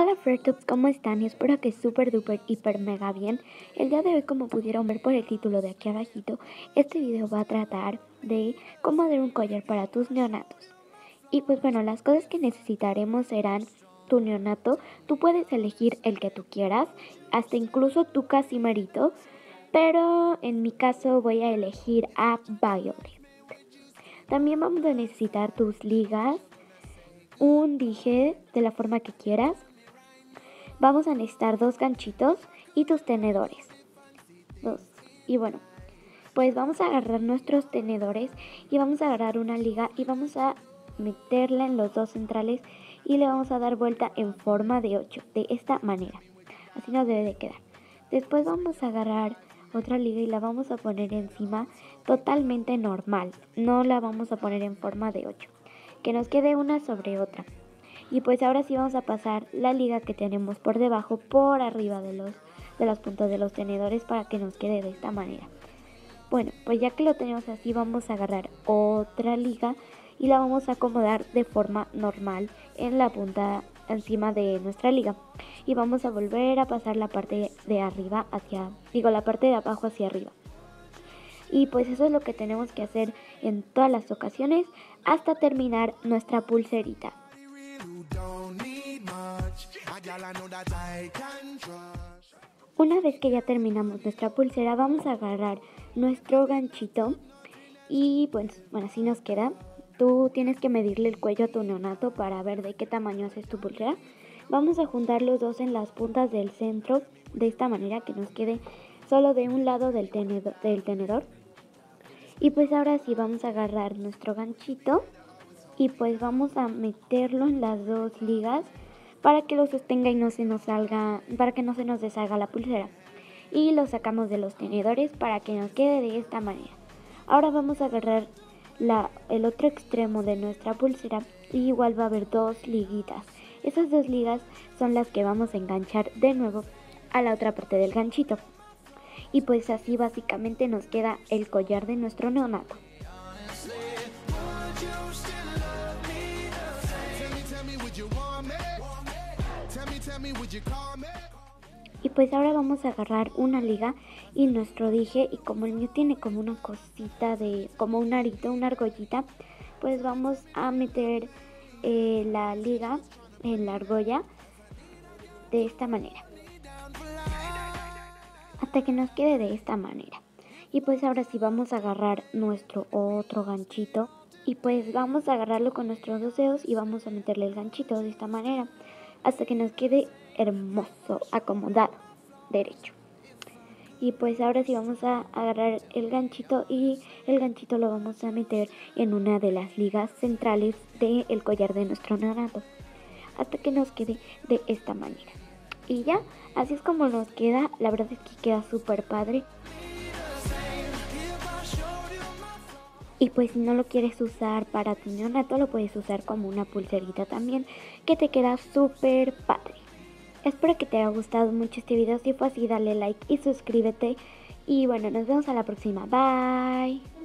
Hola Fairtubs, ¿cómo están? Espero que súper duper hiper mega bien. El día de hoy, como pudieron ver por el título de aquí abajito, este video va a tratar de cómo hacer un collar para tus neonatos. Y pues bueno, las cosas que necesitaremos serán tu neonato. Tú puedes elegir el que tú quieras, hasta incluso tu casimarito, pero en mi caso voy a elegir a Violet. También vamos a necesitar tus ligas, un dije de la forma que quieras, vamos a necesitar dos ganchitos y tus tenedores. Dos. Y bueno, pues vamos a agarrar nuestros tenedores y vamos a agarrar una liga y vamos a meterla en los dos centrales y le vamos a dar vuelta en forma de 8, de esta manera. Así nos debe de quedar. Después vamos a agarrar otra liga y la vamos a poner encima totalmente normal. No la vamos a poner en forma de 8. Que nos quede una sobre otra. Y pues ahora sí vamos a pasar la liga que tenemos por debajo por arriba de los de las puntas de los tenedores para que nos quede de esta manera. Bueno, pues ya que lo tenemos así vamos a agarrar otra liga y la vamos a acomodar de forma normal en la punta encima de nuestra liga. Y vamos a volver a pasar la parte de arriba hacia digo la parte de abajo hacia arriba. Y pues eso es lo que tenemos que hacer en todas las ocasiones hasta terminar nuestra pulserita una vez que ya terminamos nuestra pulsera, vamos a agarrar nuestro ganchito y pues, bueno, así nos queda. Tú tienes que medirle el cuello a tu neonato para ver de qué tamaño haces tu pulsera. Vamos a juntar los dos en las puntas del centro de esta manera que nos quede solo de un lado del tenedor. Del tenedor. Y pues ahora sí vamos a agarrar nuestro ganchito y pues vamos a meterlo en las dos ligas para que lo sostenga y no se nos salga, para que no se nos deshaga la pulsera. Y lo sacamos de los tenedores para que nos quede de esta manera. Ahora vamos a agarrar la, el otro extremo de nuestra pulsera y igual va a haber dos liguitas. Esas dos ligas son las que vamos a enganchar de nuevo a la otra parte del ganchito. Y pues así básicamente nos queda el collar de nuestro neonato. Y pues ahora vamos a agarrar una liga y nuestro dije y como el mío tiene como una cosita de, como un arito, una argollita, pues vamos a meter eh, la liga en la argolla de esta manera. Hasta que nos quede de esta manera. Y pues ahora sí vamos a agarrar nuestro otro ganchito y pues vamos a agarrarlo con nuestros dos dedos y vamos a meterle el ganchito de esta manera hasta que nos quede hermoso, acomodado, derecho. Y pues ahora sí vamos a agarrar el ganchito y el ganchito lo vamos a meter en una de las ligas centrales del collar de nuestro neonato. Hasta que nos quede de esta manera. Y ya, así es como nos queda. La verdad es que queda súper padre. Y pues si no lo quieres usar para tu neonato, lo puedes usar como una pulserita también, que te queda súper padre. Espero que te haya gustado mucho este video, si fue así dale like y suscríbete. Y bueno, nos vemos a la próxima, bye.